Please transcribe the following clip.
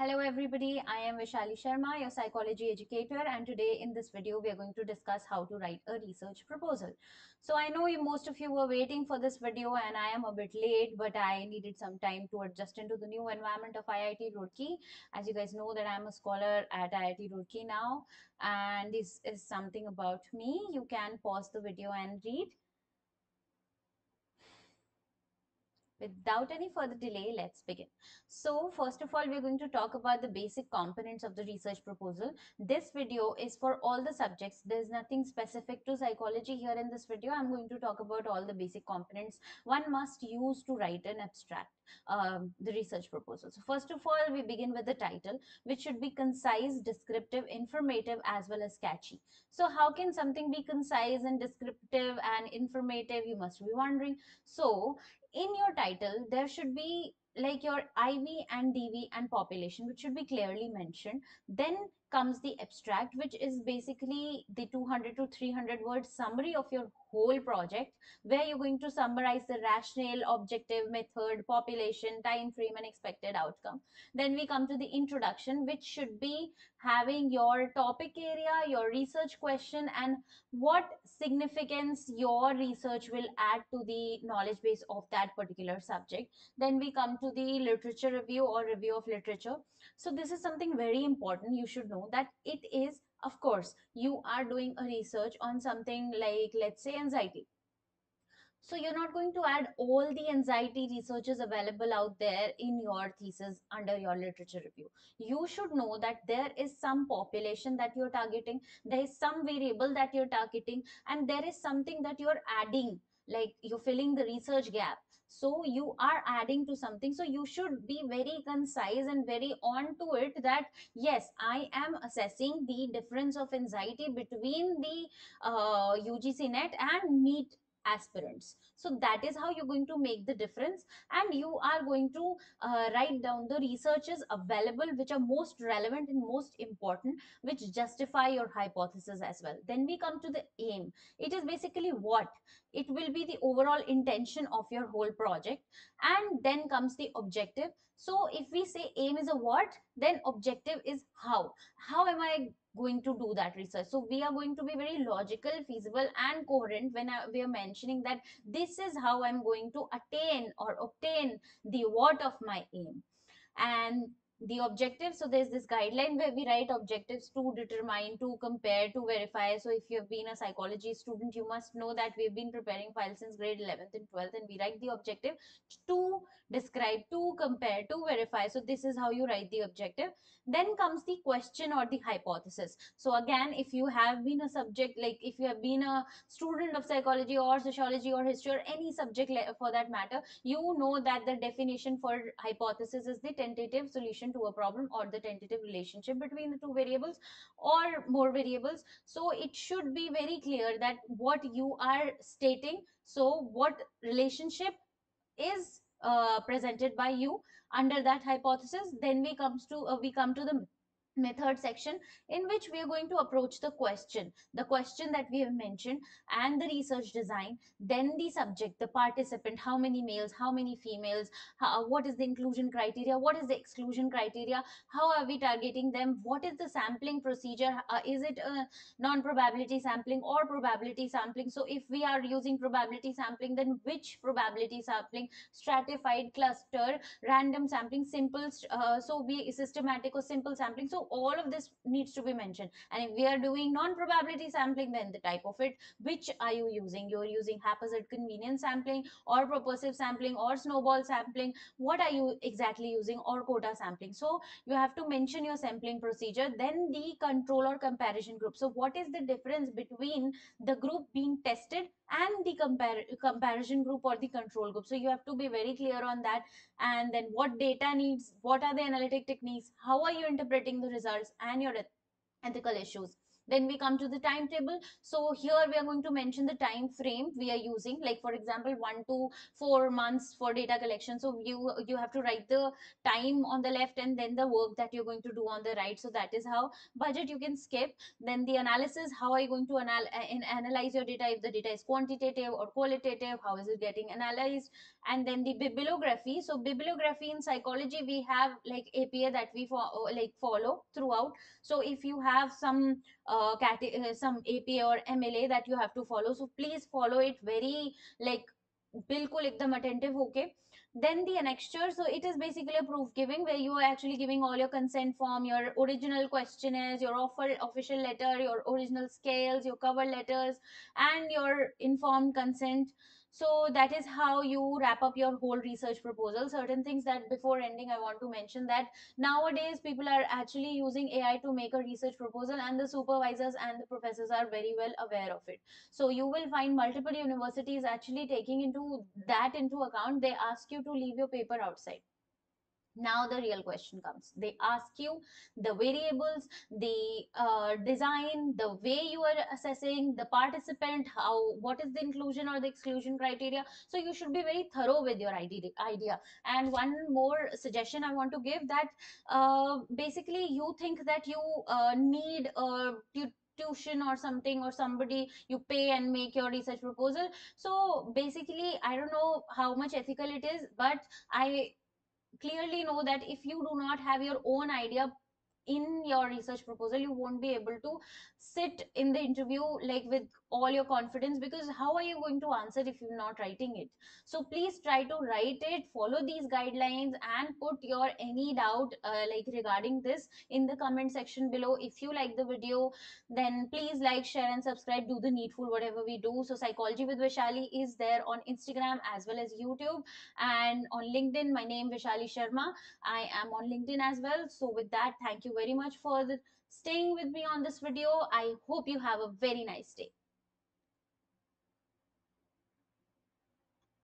Hello everybody, I am Vaishali Sharma, your psychology educator and today in this video we are going to discuss how to write a research proposal. So I know you, most of you were waiting for this video and I am a bit late but I needed some time to adjust into the new environment of IIT Roorkee. As you guys know that I am a scholar at IIT Roorkee now and this is something about me. You can pause the video and read. Without any further delay, let's begin. So first of all, we're going to talk about the basic components of the research proposal. This video is for all the subjects. There's nothing specific to psychology here in this video. I'm going to talk about all the basic components one must use to write an abstract um, the research proposal. So first of all, we begin with the title, which should be concise, descriptive, informative, as well as catchy. So how can something be concise and descriptive and informative? You must be wondering. So in your title, there should be like your IV and DV and population, which should be clearly mentioned. Then comes the abstract, which is basically the 200 to 300 word summary of your whole project, where you're going to summarize the rationale, objective, method, population, time frame, and expected outcome. Then we come to the introduction, which should be having your topic area, your research question, and what significance your research will add to the knowledge base of that particular subject. Then we come to the literature review or review of literature. So this is something very important. You should know that it is, of course, you are doing a research on something like, let's say, anxiety. So you're not going to add all the anxiety researches available out there in your thesis under your literature review. You should know that there is some population that you're targeting, there is some variable that you're targeting, and there is something that you're adding, like you're filling the research gap. So you are adding to something. So you should be very concise and very on to it that yes i am assessing the difference of anxiety between the uh, ugc net and NEET aspirants. So that is how you're going to make the difference. And you are going to uh, write down the researches available which are most relevant and most important which justify your hypothesis as well. Then we come to the aim. It is basically what? It will be the overall intention of your whole project. And then comes the objective. So if we say aim is a what then objective is how. How am i going to do that research. So we are going to be very logical feasible and coherent when I, we are mentioning that this is how i'm going to attain or obtain the what of my aim. And the objective so there's this guideline where we write objectives to determine to compare to verify. So if you have been a psychology student you must know that we've been preparing files since grade 11th and 12th and we write the objective to describe to compare to verify. So this is how you write the objective. Then comes the question or the hypothesis. So again if you have been a subject like if you have been a student of psychology or sociology or history or any subject for that matter you know that the definition for hypothesis is the tentative solution to a problem or the tentative relationship between the two variables or more variables. So it should be very clear that what you are stating so what relationship is uh, presented by you under that hypothesis then we comes to uh, we come to the method section in which we are going to approach the question. The question that we have mentioned and the research design then the subject the participant how many males how many females how, what is the inclusion criteria what is the exclusion criteria how are we targeting them what is the sampling procedure uh, is it a non probability sampling or probability sampling? So if we are using probability sampling then which probability sampling? Stratified cluster random sampling simple uh, so we systematic or simple sampling. So all of this needs to be mentioned. And if we are doing non-probability sampling then the type of it which are you using? You're using haphazard convenience sampling or purposive sampling or snowball sampling. What are you exactly using? Or quota sampling. So you have to mention your sampling procedure then the control or comparison group. So what is the difference between the group being tested and the compar comparison group or the control group? So you have to be very clear on that. And then what data needs what are the analytic techniques? How are you interpreting the results and your ethical issues then we come to the timetable. So here we are going to mention the time frame we are using. Like for example, one to four months for data collection. So you you have to write the time on the left and then the work that you're going to do on the right. So that is how budget you can skip. Then the analysis, how are you going to anal analyze your data? If the data is quantitative or qualitative, how is it getting analyzed? and then the bibliography so bibliography in psychology we have like apa that we fo- like follow throughout so if you have some uh, cat- uh, some apa or mla that you have to follow so please follow it very like बिल्कुल एकदम attentive होके then the annexure so it is basically a proof giving where you are actually giving all your consent form your original questionnaires your offer official letter your original scales your cover letters and your informed consent so that is how you wrap up your whole research proposal. Certain things that before ending i want to mention that nowadays people are actually using ai to make a research proposal and the supervisors and the professors are very well aware of it. So you will find multiple universities actually taking into that into account. They ask you to leave your paper outside now the real question comes. They ask you the variables the uh, design the way you are assessing the participant how what is the inclusion or the exclusion criteria. So you should be very thorough with your idea, and one more suggestion i want to give that uh, basically you think that you uh, need a tuition or something or somebody you pay and make your research proposal. So basically i don't know how much ethical it is but i clearly know that if you do not have your own idea in your research proposal you won't be able to sit in the interview like with all your confidence because how are you going to answer if you're not writing it? So please try to write it follow these guidelines and put your any doubt uh, like regarding this in the comment section below. If you like the video then please like share and subscribe. Do the needful whatever we do. So psychology with vaishali is there on instagram as well as youtube. And on linkedin my name vaishali sharma. I am on linkedin as well. So with that thank you very much for staying with me on this video. I hope you have a very nice day